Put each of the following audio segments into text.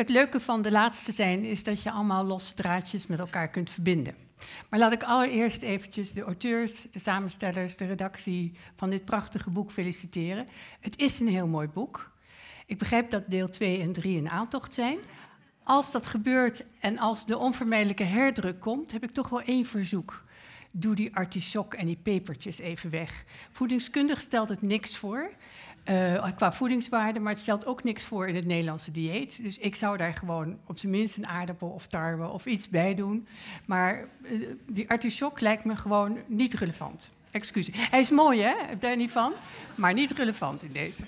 het leuke van de laatste zijn is dat je allemaal losse draadjes met elkaar kunt verbinden. Maar laat ik allereerst eventjes de auteurs, de samenstellers, de redactie van dit prachtige boek feliciteren. Het is een heel mooi boek. Ik begrijp dat deel 2 en 3 een aantocht zijn. Als dat gebeurt en als de onvermijdelijke herdruk komt, heb ik toch wel één verzoek. Doe die artichok en die pepertjes even weg. Voedingskundig stelt het niks voor. Uh, qua voedingswaarde, maar het stelt ook niks voor in het Nederlandse dieet. Dus ik zou daar gewoon op zijn minst een aardappel of tarwe of iets bij doen. Maar uh, die artichok lijkt me gewoon niet relevant. Excuus. Hij is mooi, hè? Daar niet van. Maar niet relevant in deze.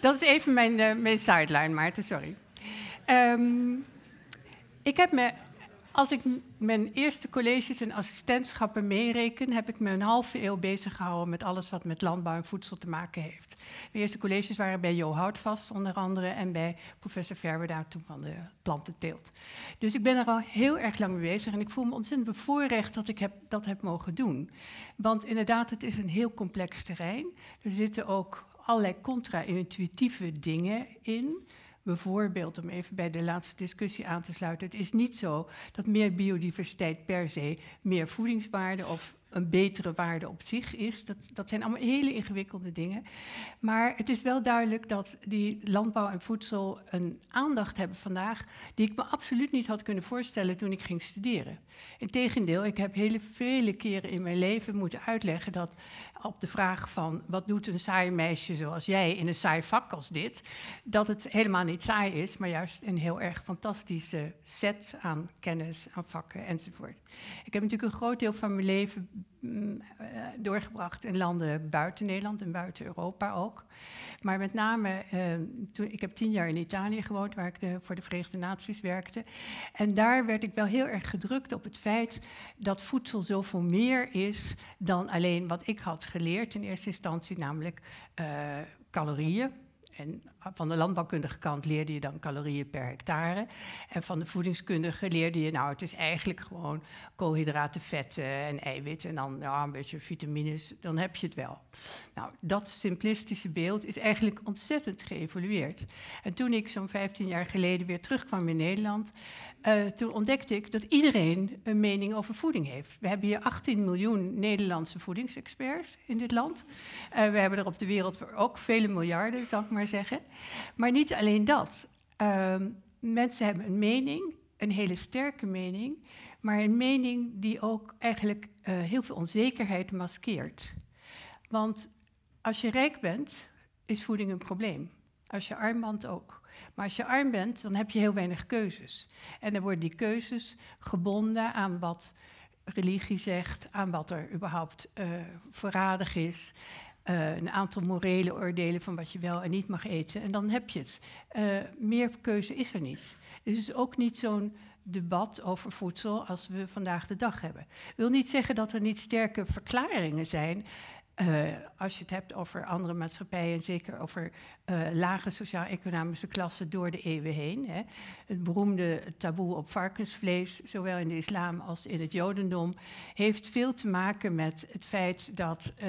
Dat is even mijn, uh, mijn sideline, Maarten, sorry. Um, ik heb me als ik mijn eerste colleges en assistentschappen meereken, heb ik me een halve eeuw bezig gehouden met alles wat met landbouw en voedsel te maken heeft. De eerste colleges waren bij Jo Houtvast onder andere en bij professor Verwerda toen van de plantenteelt. Dus ik ben er al heel erg lang mee bezig en ik voel me ontzettend bevoorrecht dat ik heb, dat heb mogen doen. Want inderdaad, het is een heel complex terrein. Er zitten ook allerlei contra-intuïtieve dingen in. Bijvoorbeeld, om even bij de laatste discussie aan te sluiten, het is niet zo dat meer biodiversiteit per se meer voedingswaarde of een betere waarde op zich is. Dat, dat zijn allemaal hele ingewikkelde dingen. Maar het is wel duidelijk dat die landbouw en voedsel een aandacht hebben vandaag die ik me absoluut niet had kunnen voorstellen toen ik ging studeren. Integendeel, ik heb hele vele keren in mijn leven moeten uitleggen dat op de vraag van wat doet een saai meisje zoals jij in een saai vak als dit, dat het helemaal niet saai is, maar juist een heel erg fantastische set aan kennis, aan vakken enzovoort. Ik heb natuurlijk een groot deel van mijn leven doorgebracht in landen buiten Nederland en buiten Europa ook. Maar met name, eh, toen, ik heb tien jaar in Italië gewoond, waar ik de, voor de Verenigde Naties werkte. En daar werd ik wel heel erg gedrukt op het feit dat voedsel zoveel meer is dan alleen wat ik had geleerd in eerste instantie, namelijk calorieën en van de landbouwkundige kant leerde je dan calorieën per hectare. En van de voedingskundige leerde je, nou, het is eigenlijk gewoon koolhydraten, vetten en eiwitten. En dan een beetje vitamines, dan heb je het wel. Nou, dat simplistische beeld is eigenlijk ontzettend geëvolueerd. En toen ik zo'n 15 jaar geleden weer terugkwam in Nederland, uh, toen ontdekte ik dat iedereen een mening over voeding heeft. We hebben hier 18 miljoen Nederlandse voedingsexperts in dit land. Uh, we hebben er op de wereld ook vele miljarden, zal ik maar zeggen. Maar niet alleen dat. Uh, mensen hebben een mening, een hele sterke mening, maar een mening die ook eigenlijk uh, heel veel onzekerheid maskeert. Want als je rijk bent, is voeding een probleem. Als je arm bent ook. Maar als je arm bent, dan heb je heel weinig keuzes. En dan worden die keuzes gebonden aan wat religie zegt, aan wat er überhaupt uh, voorradig is. Uh, een aantal morele oordelen van wat je wel en niet mag eten. En dan heb je het. Uh, meer keuze is er niet. Dus het is ook niet zo'n debat over voedsel als we vandaag de dag hebben. Ik wil niet zeggen dat er niet sterke verklaringen zijn. Uh, als je het hebt over andere maatschappijen en zeker over uh, lage sociaal-economische klassen door de eeuwen heen. Hè. Het beroemde taboe op varkensvlees, zowel in de islam als in het jodendom, heeft veel te maken met het feit dat uh,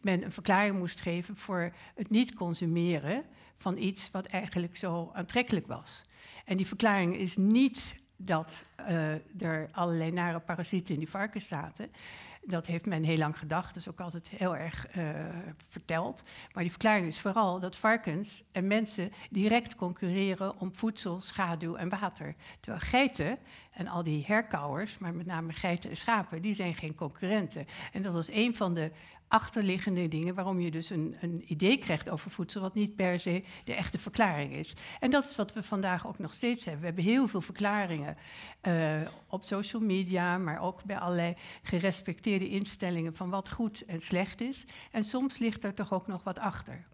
men een verklaring moest geven voor het niet consumeren van iets wat eigenlijk zo aantrekkelijk was. En die verklaring is niet dat er allerlei nare parasieten in die varkens zaten. Dat heeft men heel lang gedacht, dus ook altijd heel erg uh, verteld. Maar die verklaring is vooral dat varkens en mensen direct concurreren om voedsel, schaduw en water. Terwijl geiten en al die herkauwers, maar met name geiten en schapen, die zijn geen concurrenten. En dat was een van de achterliggende dingen waarom je dus een, een, idee krijgt over voedsel, wat niet per se de echte verklaring is. En dat is wat we vandaag ook nog steeds hebben. We hebben heel veel verklaringen uh, op social media, maar ook bij allerlei gerespecteerde instellingen van wat goed en slecht is. En soms ligt er toch ook nog wat achter.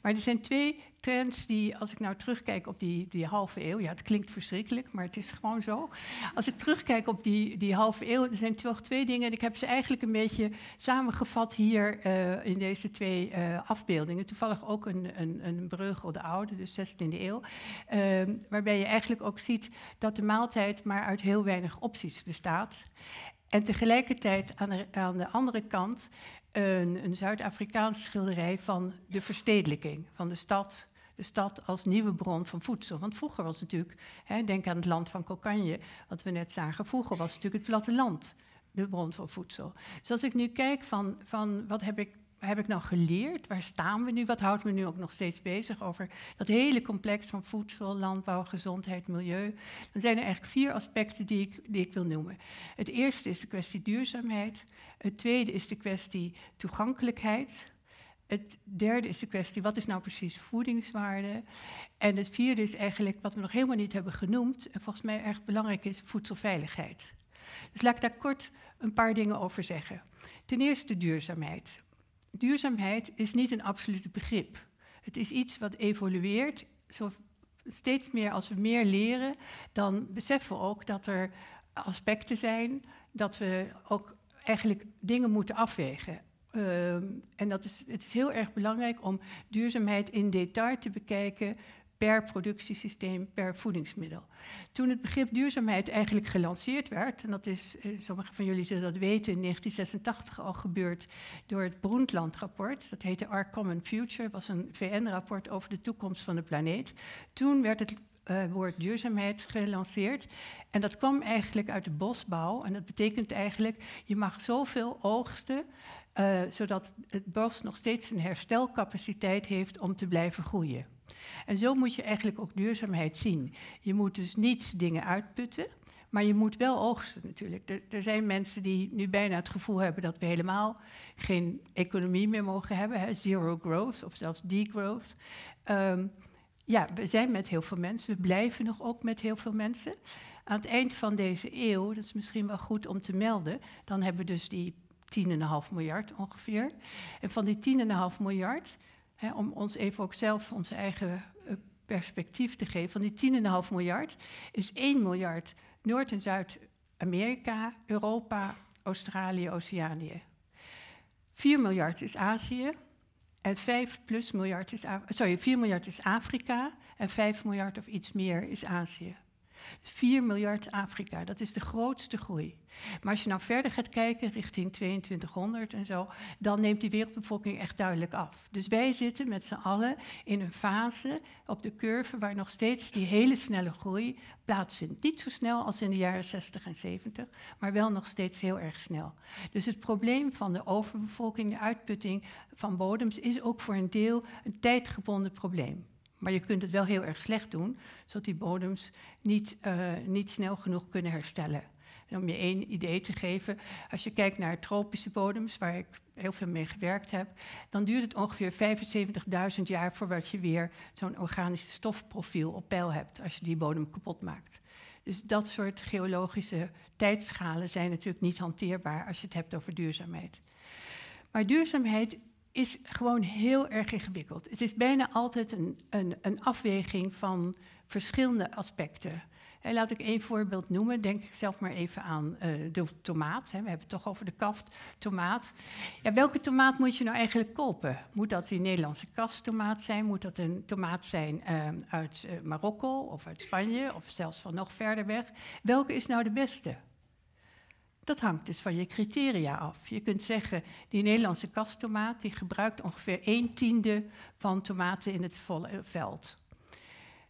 Maar er zijn twee trends die, als ik nou terugkijk op die, die halve eeuw, ja, het klinkt verschrikkelijk, maar het is gewoon zo. Als ik terugkijk op die, die halve eeuw, er zijn toch twee dingen, en ik heb ze eigenlijk een beetje samengevat hier uh, in deze twee uh, afbeeldingen. Toevallig ook een, een, een Breugel de Oude, dus 16e eeuw, uh, waarbij je eigenlijk ook ziet dat de maaltijd maar uit heel weinig opties bestaat. En tegelijkertijd aan de, aan de andere kant een, een Zuid-Afrikaanse schilderij van de verstedelijking van de stad, de stad als nieuwe bron van voedsel. Want vroeger was het natuurlijk, hè, denk aan het land van Kokanje, wat we net zagen, vroeger was natuurlijk het platteland de bron van voedsel. Dus als ik nu kijk van, van wat heb ik heb ik nou geleerd? Waar staan we nu? Wat houdt me nu ook nog steeds bezig over dat hele complex van voedsel, landbouw, gezondheid, milieu? Dan zijn er eigenlijk vier aspecten die ik, die ik wil noemen. Het eerste is de kwestie duurzaamheid. Het tweede is de kwestie toegankelijkheid. Het derde is de kwestie, wat is nou precies voedingswaarde? En het vierde is eigenlijk, wat we nog helemaal niet hebben genoemd, en volgens mij erg belangrijk is, voedselveiligheid. Dus laat ik daar kort een paar dingen over zeggen. Ten eerste duurzaamheid duurzaamheid is niet een absoluut begrip. Het is iets wat evolueert. Zo steeds meer als we meer leren, dan beseffen we ook dat er aspecten zijn, dat we ook eigenlijk dingen moeten afwegen. Ehm, en dat is, het is heel erg belangrijk om duurzaamheid in detail te bekijken per productiesysteem, per voedingsmiddel. Toen het begrip duurzaamheid eigenlijk gelanceerd werd, en dat is, eh, sommigen van jullie zullen dat weten, in 1986 al gebeurd door het Brundtland-rapport. Dat heette Our Common Future, was een VN-rapport over de toekomst van de planeet. Toen werd het uh, duurzaamheid gelanceerd. En dat kwam eigenlijk uit de bosbouw. En dat betekent eigenlijk, je mag zoveel oogsten, uh, zodat het bos nog steeds een herstelcapaciteit heeft om te blijven groeien. En zo moet je eigenlijk ook duurzaamheid zien. Je moet dus niet dingen uitputten, maar je moet wel oogsten natuurlijk. Er, zijn mensen die nu bijna het gevoel hebben dat we helemaal geen economie meer mogen hebben. Zero growth of zelfs degrowth. Um, ja, we zijn met heel veel mensen. We blijven nog ook met heel veel mensen. Aan het eind van deze eeuw, dat is misschien wel goed om te melden, dan hebben we dus die 10,5 miljard ongeveer. En van die 10,5 miljard om ons even ook zelf onze eigen eh, perspectief te geven. Van die 10,5 miljard is 1 miljard Noord- en Zuid-Amerika, Europa, Australië, Oceanië. 4 miljard is Azië en 5 plus miljard is, sorry, 4 miljard is Afrika en 5 miljard of iets meer is Azië. 4 miljard Afrika, dat is de grootste groei. Maar als je nou verder gaat kijken richting 2200 en zo, dan neemt die wereldbevolking echt duidelijk af. Dus wij zitten met z'n allen in een fase op de curve waar nog steeds die hele snelle groei plaatsvindt. Niet zo snel als in de jaren 60 en 70, maar wel nog steeds heel erg snel. Dus het probleem van de overbevolking, de uitputting van bodems, is ook voor een deel een tijdgebonden probleem. Maar je kunt het wel heel erg slecht doen, zodat die bodems niet, uh, niet snel genoeg kunnen herstellen. En om je één idee te geven, als je kijkt naar tropische bodems, waar ik heel veel mee gewerkt heb, dan duurt het ongeveer 75.000 jaar voordat je weer zo'n organische stofprofiel op peil hebt, als je die bodem kapot maakt. Dus dat soort geologische tijdschalen zijn natuurlijk niet hanteerbaar als je het hebt over duurzaamheid. Maar duurzaamheid is gewoon heel erg ingewikkeld. Het is bijna altijd een, een, een afweging van verschillende aspecten. En laat ik één voorbeeld noemen. Denk zelf maar even aan uh, de tomaat. Hè. We hebben het toch over de kaft tomaat. Ja, welke tomaat moet je nou eigenlijk kopen? Moet dat die Nederlandse kasttomaat zijn? Moet dat een tomaat zijn uh, uit uh, Marokko of uit Spanje of zelfs van nog verder weg? Welke is nou de beste? Dat hangt dus van je criteria af. Je kunt zeggen, die Nederlandse kasttomaat die gebruikt ongeveer een tiende van tomaten in het volle veld.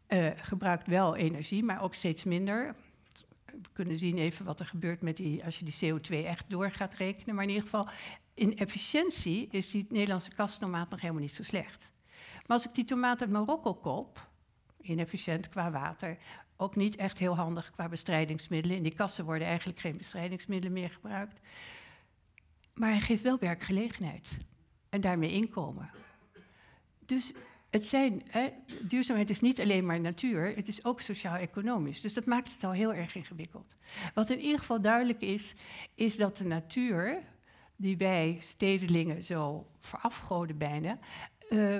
Uh, gebruikt wel energie, maar ook steeds minder. We kunnen zien even wat er gebeurt met die, als je die CO2 echt door gaat rekenen. Maar in ieder geval, in efficiëntie is die Nederlandse kasttomaat nog helemaal niet zo slecht. Maar als ik die tomaat uit Marokko koop, inefficiënt qua water, ook niet echt heel handig qua bestrijdingsmiddelen. In die kassen worden eigenlijk geen bestrijdingsmiddelen meer gebruikt. Maar hij geeft wel werkgelegenheid en daarmee inkomen. Dus het zijn, hè, duurzaamheid is niet alleen maar natuur, het is ook sociaal-economisch. Dus dat maakt het al heel erg ingewikkeld. Wat in ieder geval duidelijk is, is dat de natuur, die wij stedelingen zo verafgoden bijna, uh,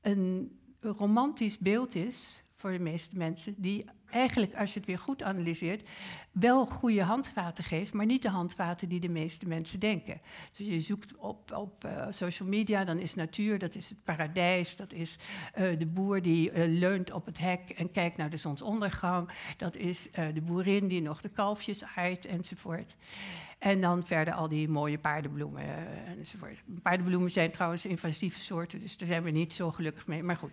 een romantisch beeld is voor de meeste mensen, die eigenlijk, als je het weer goed analyseert, wel goede handvaten geeft, maar niet de handvaten die de meeste mensen denken. Dus je zoekt op, op uh, social media, dan is natuur, dat is het paradijs, dat is uh, de boer die uh, leunt op het hek en kijkt naar de zonsondergang, dat is de boerin die nog de kalfjes aait enzovoort. En dan verder al die mooie paardenbloemen enzovoort. Paardenbloemen zijn trouwens invasieve soorten, dus daar zijn we niet zo gelukkig mee. Maar goed,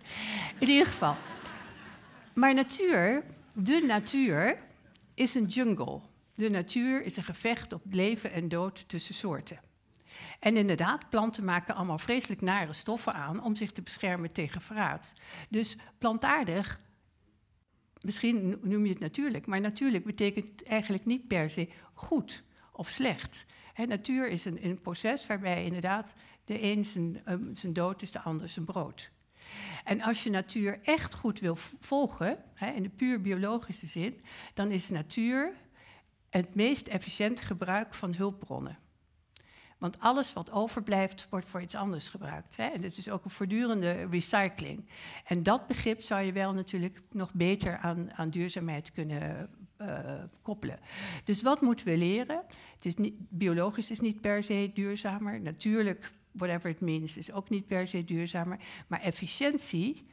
in ieder geval. Maar natuur, de natuur, is een jungle. De natuur is een gevecht op leven en dood tussen soorten. En inderdaad, planten maken allemaal vreselijk nare stoffen aan om zich te beschermen tegen verraad. Dus plantaardig, misschien noem je het natuurlijk, maar natuurlijk betekent eigenlijk niet per se goed of slecht. natuur is een, een, proces waarbij inderdaad de een zijn, um, zijn dood is, de ander zijn brood. En als je natuur echt goed wil volgen, in de puur biologische zin, dan is natuur het meest efficiënt gebruik van hulpbronnen. Want alles wat overblijft, wordt voor iets anders gebruikt. Hè? En het is ook een voortdurende recycling. En dat begrip zou je wel natuurlijk nog beter aan, aan duurzaamheid kunnen uh, koppelen. Dus wat moeten we leren? Het is niet, biologisch is niet per se duurzamer. Natuurlijk, whatever it means, is ook niet per se duurzamer. Maar efficiëntie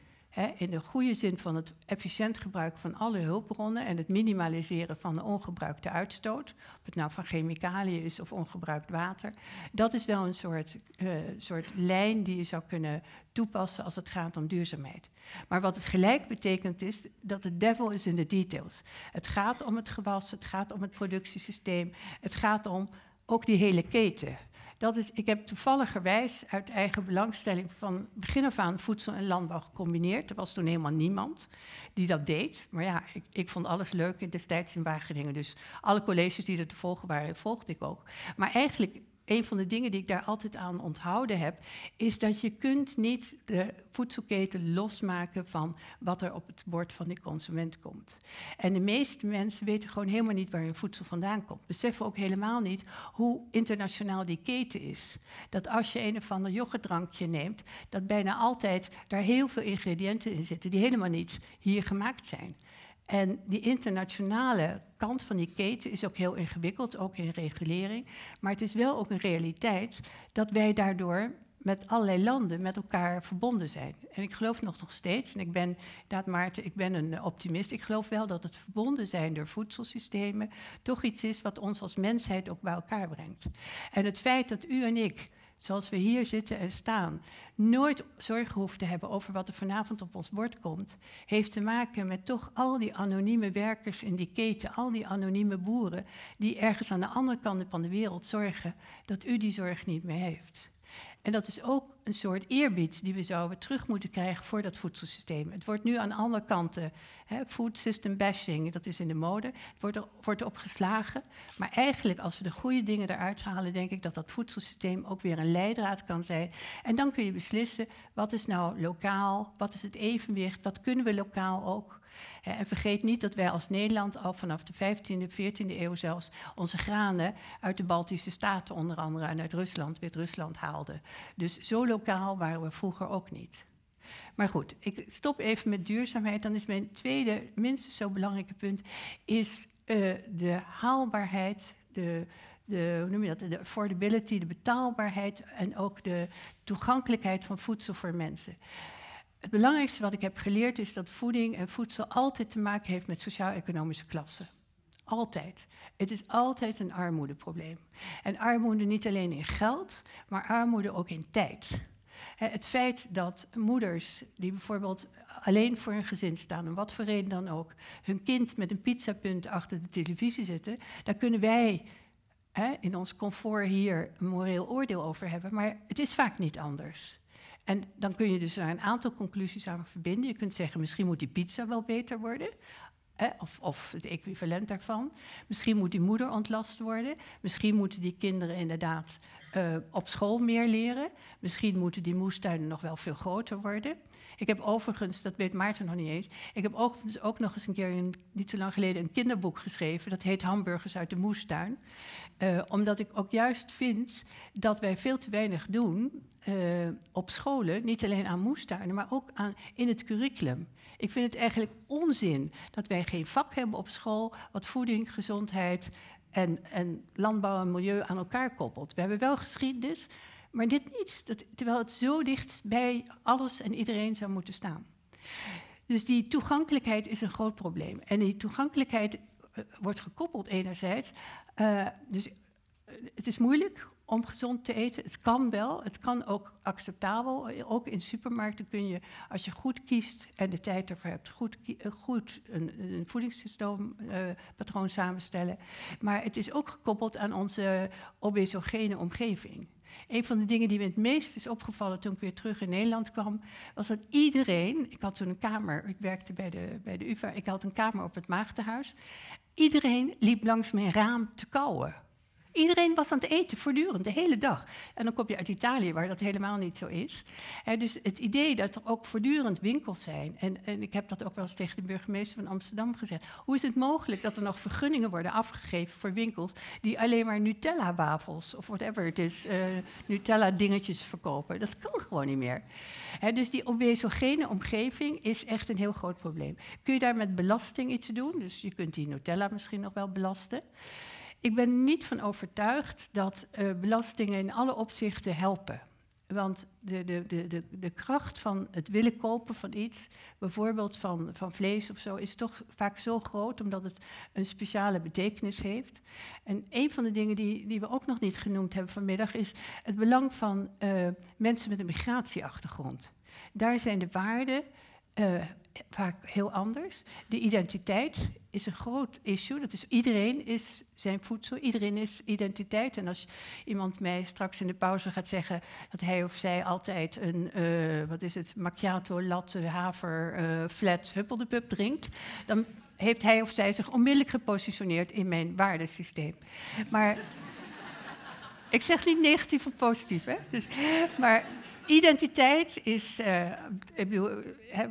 in de goede zin van het efficiënt gebruik van alle hulpbronnen en het minimaliseren van de ongebruikte uitstoot, of het nou van chemicaliën is of ongebruikt water, dat is wel een soort, uh, soort lijn die je zou kunnen toepassen als het gaat om duurzaamheid. Maar wat het gelijk betekent is dat de devil is in de details. Het gaat om het gewas, het gaat om het productiesysteem, het gaat om ook die hele keten. Dat is, ik heb toevalligerwijs uit eigen belangstelling van begin af aan voedsel en landbouw gecombineerd. Er was toen helemaal niemand die dat deed. Maar ja, ik, ik vond alles leuk in destijds in Wageningen. Dus alle colleges die er te volgen waren, volgde ik ook. Maar eigenlijk een van de dingen die ik daar altijd aan onthouden heb, is dat je kunt niet de voedselketen losmaken van wat er op het bord van de consument komt. En de meeste mensen weten gewoon helemaal niet waar hun voedsel vandaan komt. Beseffen ook helemaal niet hoe internationaal die keten is. Dat als je een of ander yoghurtdrankje neemt, dat bijna altijd daar heel veel ingrediënten in zitten die helemaal niet hier gemaakt zijn. En die internationale kant van die keten is ook heel ingewikkeld, ook in regulering. Maar het is wel ook een realiteit dat wij daardoor met allerlei landen met elkaar verbonden zijn. En ik geloof nog, nog steeds, en ik ben, inderdaad Maarten, ik ben een optimist, ik geloof wel dat het verbonden zijn door voedselsystemen toch iets is wat ons als mensheid ook bij elkaar brengt. En het feit dat u en ik zoals we hier zitten en staan, nooit zorgen hoeven te hebben over wat er vanavond op ons bord komt, heeft te maken met toch al die anonieme werkers in die keten, al die anonieme boeren die ergens aan de andere kant van de wereld zorgen dat u die zorg niet meer heeft. En dat is ook een soort eerbied die we zouden terug moeten krijgen voor dat voedselsysteem. Het wordt nu aan andere kanten, hè, food system bashing, dat is in de mode, het wordt, er, wordt erop geslagen. Maar eigenlijk, als we de goede dingen eruit halen, denk ik dat dat voedselsysteem ook weer een leidraad kan zijn. En dan kun je beslissen, wat is nou lokaal, wat is het evenwicht, wat kunnen we lokaal ook. En vergeet niet dat wij als Nederland al vanaf de 15e, 14e eeuw zelfs onze granen uit de Baltische Staten onder andere en uit Rusland, Wit-Rusland haalden. Dus zo lokaal waren we vroeger ook niet. Maar goed, ik stop even met duurzaamheid. Dan is mijn tweede, minstens zo belangrijke punt, is uh, de haalbaarheid, de, de, hoe noem je dat, de affordability, de betaalbaarheid en ook de toegankelijkheid van voedsel voor mensen. Het belangrijkste wat ik heb geleerd is dat voeding en voedsel altijd te maken heeft met sociaal-economische klassen. Altijd. Het is altijd een armoedeprobleem. En armoede niet alleen in geld, maar armoede ook in tijd. Het feit dat moeders die bijvoorbeeld alleen voor hun gezin staan, om wat voor reden dan ook, hun kind met een pizzapunt achter de televisie zitten, daar kunnen wij in ons comfort hier een moreel oordeel over hebben, maar het is vaak niet anders. En dan kun je dus daar een aantal conclusies aan verbinden. Je kunt zeggen, misschien moet die pizza wel beter worden. of, of, het equivalent daarvan. Misschien moet die moeder ontlast worden. Misschien moeten die kinderen inderdaad uh, op school meer leren. Misschien moeten die moestuinen nog wel veel groter worden. Ik heb overigens, dat weet Maarten nog niet eens, ik heb overigens ook nog eens een keer, een, niet zo lang geleden, een kinderboek geschreven. Dat heet Hamburgers uit de moestuin. Uh, omdat ik ook juist vind dat wij veel te weinig doen uh, op scholen, niet alleen aan moestuinen, maar ook aan, in het curriculum. Ik vind het eigenlijk onzin dat wij geen vak hebben op school wat voeding, gezondheid en, en landbouw en milieu aan elkaar koppelt. We hebben wel geschiedenis, maar dit niet. Dat, terwijl het zo dicht bij alles en iedereen zou moeten staan. Dus die toegankelijkheid is een groot probleem. En die toegankelijkheid uh, wordt gekoppeld enerzijds. Uh, dus het is moeilijk om gezond te eten. Het kan wel, het kan ook acceptabel. Ook in supermarkten kun je, als je goed kiest en de tijd ervoor hebt, goed, eh, een, een voedingsstroompatroon uh, samenstellen. Maar het is ook gekoppeld aan onze obesogene omgeving. Een van de dingen die me het meest is opgevallen toen ik weer terug in Nederland kwam, was dat iedereen, ik had toen een kamer, ik werkte bij de, bij de UvA, ik had een kamer op het maagdenhuis. Iedereen liep langs mijn raam te kauwen. Iedereen was aan het eten, voortdurend, de hele dag. En dan kom je uit Italië, waar dat helemaal niet zo is. dus het idee dat er ook voortdurend winkels zijn. En, en, ik heb dat ook wel eens tegen de burgemeester van Amsterdam gezegd. Hoe is het mogelijk dat er nog vergunningen worden afgegeven voor winkels die alleen maar Nutella-wafels of whatever het is, uh, Nutella-dingetjes verkopen? Dat kan gewoon niet meer. dus die obesogene omgeving is echt een heel groot probleem. Kun je daar met belasting iets doen? Dus je kunt die Nutella misschien nog wel belasten. Ik ben niet van overtuigd dat uh, belastingen in alle opzichten helpen. Want de, de, de, de, kracht van het willen kopen van iets, bijvoorbeeld van, van vlees of zo, is toch vaak zo groot omdat het een speciale betekenis heeft. En een van de dingen die, die we ook nog niet genoemd hebben vanmiddag is het belang van uh, mensen met een migratieachtergrond. Daar zijn de waarden uh, vaak heel anders. De identiteit is een groot issue. Dat is, iedereen is zijn voedsel, iedereen is identiteit. En als iemand mij straks in de pauze gaat zeggen dat hij of zij altijd een, uh, wat is het, macchiato, latte, haver, uh, flat, huppeldepup drinkt, dan heeft hij of zij zich onmiddellijk gepositioneerd in mijn waardesysteem. Maar ik zeg niet negatief of positief, hè? Dus, maar Identiteit is, bedoel,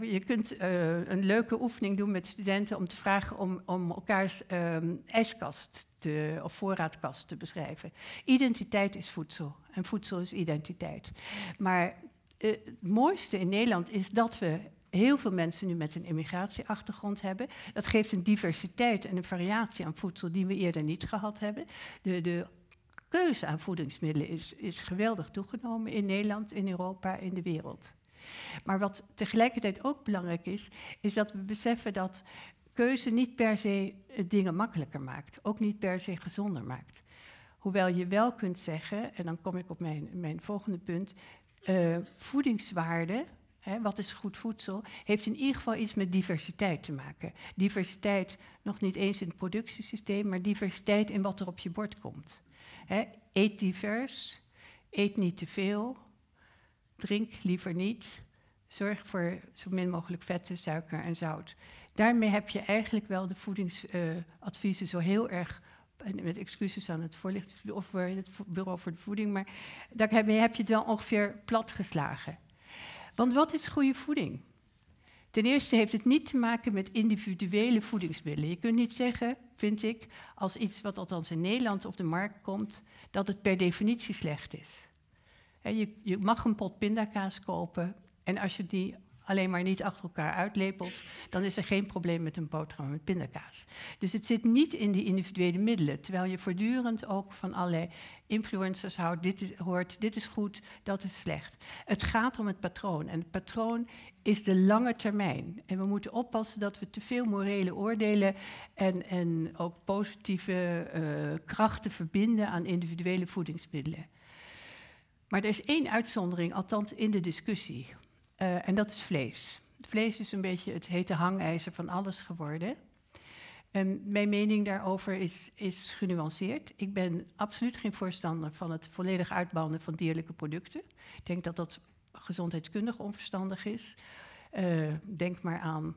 je kunt uh, een leuke oefening doen met studenten om te vragen om, om elkaars um, ijskast te, of voorraadkast te beschrijven. Identiteit is voedsel en voedsel is identiteit. Maar uh, het mooiste in Nederland is dat we heel veel mensen nu met een immigratieachtergrond hebben. Dat geeft een diversiteit en een variatie aan voedsel die we eerder niet gehad hebben. De, de keuze aan voedingsmiddelen is, is geweldig toegenomen in Nederland, in Europa, in de wereld. Maar wat tegelijkertijd ook belangrijk is, is dat we beseffen dat keuze niet per se dingen makkelijker maakt, ook niet per se gezonder maakt. Hoewel je wel kunt zeggen, en dan kom ik op mijn, mijn volgende punt, uh, voedingswaarde, hè, wat is goed voedsel, heeft in ieder geval iets met diversiteit te maken. Diversiteit nog niet eens in het productiesysteem, maar diversiteit in wat er op je bord komt eet divers, eet niet te veel, drink liever niet, zorg voor zo min mogelijk vetten, suiker en zout. Daarmee heb je eigenlijk wel de voedingsadviezen zo heel erg met excuses aan het voorlichten of het bureau voor de voeding, maar daarmee heb je het wel ongeveer platgeslagen. Want wat is goede voeding? Ten eerste heeft het niet te maken met individuele voedingsmiddelen. Je kunt niet zeggen, vind ik, als iets wat althans in Nederland op de markt komt, dat het per definitie slecht is. Je, mag een pot pindakaas kopen en als je die alleen maar niet achter elkaar uitlepelt, dan is er geen probleem met een boterham met pindakaas. Dus het zit niet in die individuele middelen, terwijl je voortdurend ook van allerlei influencers houdt, dit is, hoort, dit is goed, dat is slecht. Het gaat om het patroon en het patroon is de lange termijn. En we moeten oppassen dat we te veel morele oordelen en, en ook positieve uh, krachten verbinden aan individuele voedingsmiddelen. Maar er is één uitzondering, althans in de discussie. Uh, en dat is vlees. Vlees is een beetje het hete hangijzer van alles geworden. En mijn mening daarover is, is genuanceerd. Ik ben absoluut geen voorstander van het volledig uitbannen van dierlijke producten. Ik denk dat dat gezondheidskundig onverstandig is. Uh, denk maar aan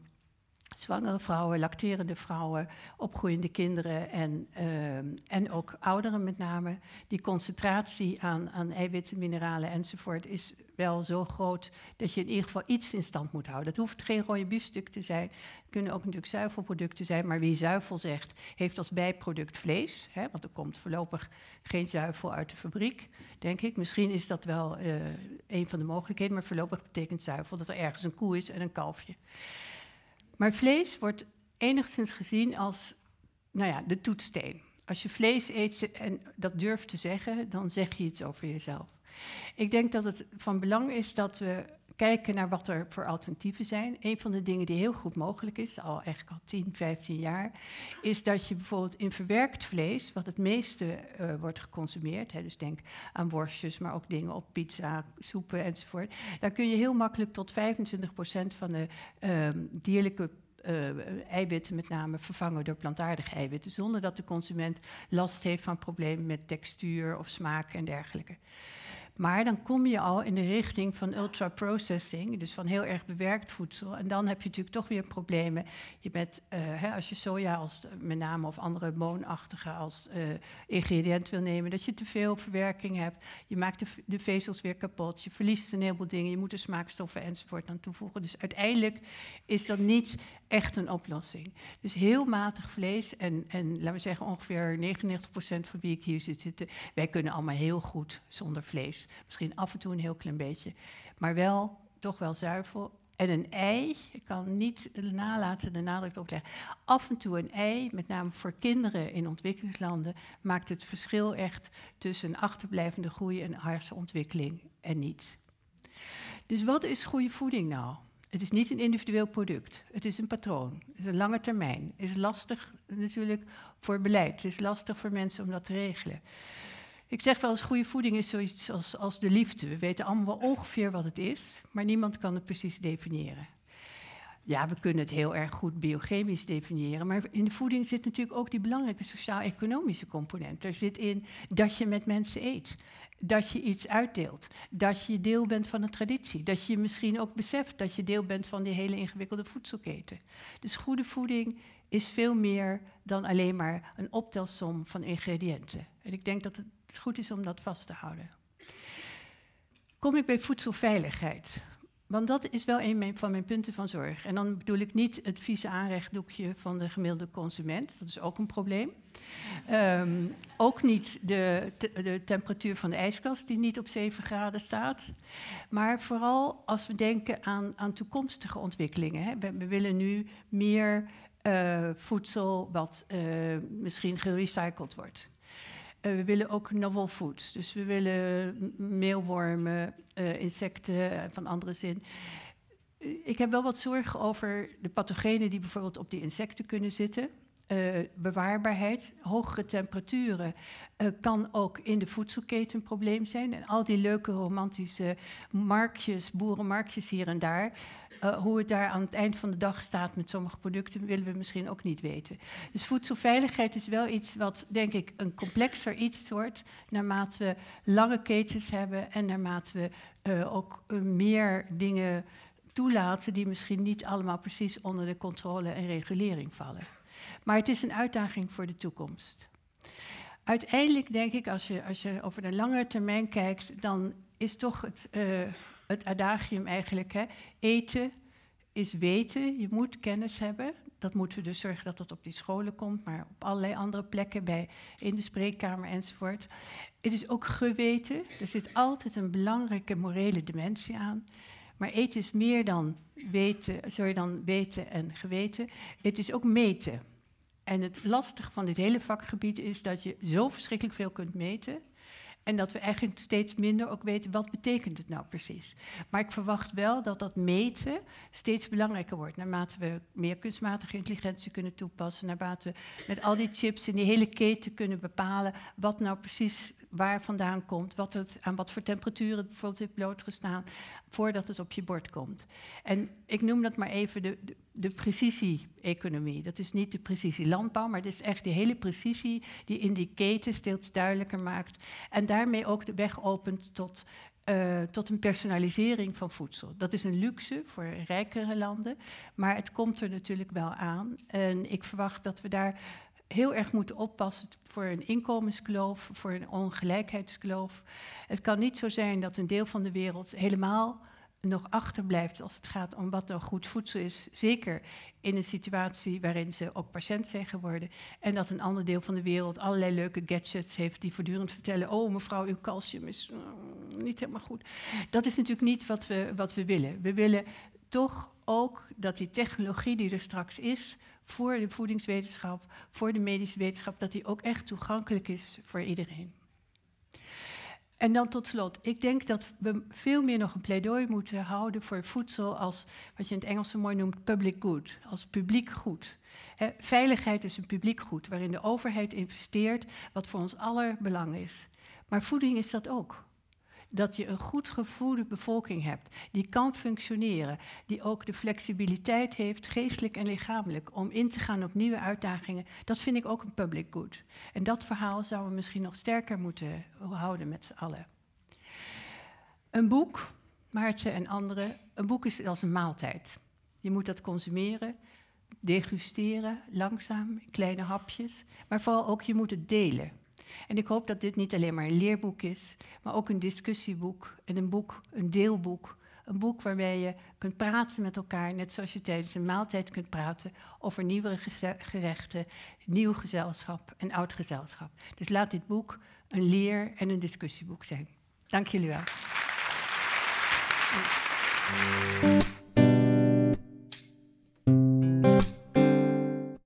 zwangere vrouwen, lacterende vrouwen, opgroeiende kinderen en, uh, en ook ouderen met name. Die concentratie aan, aan eiwitten, mineralen enzovoort is wel zo groot dat je in ieder geval iets in stand moet houden. Dat hoeft geen rode biefstuk te zijn, het kunnen ook natuurlijk zuivelproducten zijn, maar wie zuivel zegt, heeft als bijproduct vlees, hè, want er komt voorlopig geen zuivel uit de fabriek, denk ik. Misschien is dat wel uh, een van de mogelijkheden, maar voorlopig betekent zuivel dat er ergens een koe is en een kalfje. Maar vlees wordt enigszins gezien als nou ja, de toetsteen. Als je vlees eet en dat durft te zeggen, dan zeg je iets over jezelf. Ik denk dat het van belang is dat we kijken naar wat er voor alternatieven zijn. Een van de dingen die heel goed mogelijk is, al eigenlijk al 10, 15 jaar, is dat je bijvoorbeeld in verwerkt vlees, wat het meeste uh, wordt geconsumeerd, hè, dus denk aan worstjes, maar ook dingen op pizza, soepen enzovoort, daar kun je heel makkelijk tot 25% van de uh, dierlijke uh, eiwitten met name vervangen door plantaardige eiwitten, zonder dat de consument last heeft van problemen met textuur of smaak en dergelijke. Maar dan kom je al in de richting van ultra-processing, dus van heel erg bewerkt voedsel. En dan heb je natuurlijk toch weer problemen. Je bent, uh, hè, als je soja als, met name of andere boonachtige als uh, ingrediënt wil nemen, dat je te veel verwerking hebt. Je maakt de, de, vezels weer kapot, je verliest een heleboel dingen, je moet er smaakstoffen enzovoort aan toevoegen. Dus uiteindelijk is dat niet echt een oplossing. Dus heel matig vlees en, en laten we zeggen ongeveer 99% van wie ik hier zit zitten, wij kunnen allemaal heel goed zonder vlees. Misschien af en toe een heel klein beetje, maar wel toch wel zuivel. En een ei, ik kan niet nalaten de nadruk op leggen. Af en toe een ei, met name voor kinderen in ontwikkelingslanden, maakt het verschil echt tussen achterblijvende groei en hersenontwikkeling en niet. Dus wat is goede voeding nou? Het is niet een individueel product. Het is een patroon. Het is een lange termijn. Het is lastig natuurlijk voor beleid. Het is lastig voor mensen om dat te regelen. Ik zeg wel eens, goede voeding is zoiets als, als de liefde. We weten allemaal ongeveer wat het is, maar niemand kan het precies definiëren. Ja, we kunnen het heel erg goed biochemisch definiëren, maar in de voeding zit natuurlijk ook die belangrijke sociaal-economische component. Er zit in dat je met mensen eet dat je iets uitdeelt. Dat je deel bent van een traditie. Dat je misschien ook beseft dat je deel bent van die hele ingewikkelde voedselketen. Dus goede voeding is veel meer dan alleen maar een optelsom van ingrediënten. En ik denk dat het goed is om dat vast te houden. Kom ik bij voedselveiligheid. Want dat is wel een van mijn punten van zorg. En dan bedoel ik niet het vieze aanrechtdoekje van de gemiddelde consument. Dat is ook een probleem. Um, ook niet de, de, temperatuur van de ijskast, die niet op 7 graden staat. Maar vooral als we denken aan, aan toekomstige ontwikkelingen. Hè. We, willen nu meer uh, voedsel wat uh, misschien gerecycled wordt. Uh, we willen ook novel foods. Dus we willen meelwormen, uh, insecten van andere zin. Ik heb wel wat zorgen over de pathogenen die bijvoorbeeld op die insecten kunnen zitten. Uh, bewaarbaarheid, hogere temperaturen uh, kan ook in de voedselketen een probleem zijn. En al die leuke romantische marktjes, boerenmarktjes hier en daar, uh, hoe het daar aan het eind van de dag staat met sommige producten, willen we misschien ook niet weten. Dus voedselveiligheid is wel iets wat, denk ik, een complexer iets wordt, naarmate we lange ketens hebben en naarmate we ook meer dingen toelaten die misschien niet allemaal precies onder de controle en regulering vallen. Maar het is een uitdaging voor de toekomst. Uiteindelijk denk ik, als je, als je over de lange termijn kijkt, dan is toch het, uh, het adagium eigenlijk: hè, eten is weten, je moet kennis hebben. Dat moeten we dus zorgen dat dat op die scholen komt, maar op allerlei andere plekken, bij, in de spreekkamer enzovoort. Het is ook geweten, er zit altijd een belangrijke morele dimensie aan. Maar eten is meer dan weten, sorry, dan weten en geweten. Het is ook meten. En het lastige van dit hele vakgebied is dat je zo verschrikkelijk veel kunt meten. En dat we eigenlijk steeds minder ook weten wat betekent het nou precies. Maar ik verwacht wel dat dat meten steeds belangrijker wordt. Naarmate we meer kunstmatige intelligentie kunnen toepassen. Naarmate we met al die chips in die hele keten kunnen bepalen wat nou precies waar vandaan komt, wat het, aan wat voor temperaturen het bijvoorbeeld heeft blootgestaan, voordat het op je bord komt. En ik noem dat maar even de, de, precisie-economie. Dat is niet de precisie-landbouw, maar het is echt die hele precisie die in die keten steeds duidelijker maakt. En daarmee ook de weg opent tot uh, tot een personalisering van voedsel. Dat is een luxe voor rijkere landen, maar het komt er natuurlijk wel aan. En ik verwacht dat we daar heel erg moeten oppassen voor een inkomenskloof, voor een ongelijkheidskloof. Het kan niet zo zijn dat een deel van de wereld helemaal nog achterblijft als het gaat om wat nou goed voedsel is. Zeker in een situatie waarin ze ook patiënt zijn geworden. En dat een ander deel van de wereld allerlei leuke gadgets heeft die voortdurend vertellen: Oh, mevrouw, uw calcium is mm, niet helemaal goed. Dat is natuurlijk niet wat we, wat we willen. We willen toch ook dat die technologie die er straks is, voor de voedingswetenschap, voor de medische wetenschap, dat die ook echt toegankelijk is voor iedereen. En dan tot slot, ik denk dat we veel meer nog een pleidooi moeten houden voor voedsel als wat je in het Engels zo mooi noemt public good, als publiek goed. veiligheid is een publiek goed waarin de overheid investeert wat voor ons aller belang is. Maar voeding is dat ook dat je een goed gevoede bevolking hebt, die kan functioneren, die ook de flexibiliteit heeft, geestelijk en lichamelijk, om in te gaan op nieuwe uitdagingen, dat vind ik ook een public good. En dat verhaal zouden we misschien nog sterker moeten houden met z'n allen. Een boek, Maarten en anderen, een boek is als een maaltijd. Je moet dat consumeren, degusteren, langzaam, kleine hapjes, maar vooral ook je moet het delen. En ik hoop dat dit niet alleen maar een leerboek is, maar ook een discussieboek en een boek, een deelboek. Een boek waarbij je kunt praten met elkaar, net zoals je tijdens een maaltijd kunt praten over nieuwe gerechten, nieuw gezelschap en oud gezelschap. Dus laat dit boek een leer- en een discussieboek zijn. Dank jullie wel.